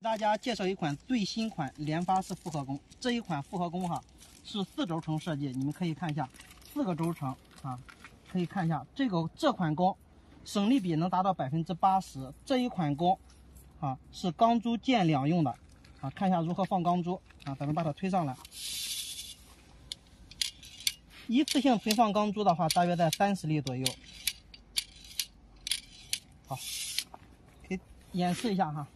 给大家介绍一款最新款连发式复合弓。这一款复合弓哈，是四轴承设计，你们可以看一下，四个轴承啊，可以看一下这个这款弓，省力比能达到百分之八十。这一款弓啊，是钢珠箭两用的啊，看一下如何放钢珠啊，咱们把它推上来。一次性存放钢珠的话，大约在三十粒左右。好，给演示一下哈。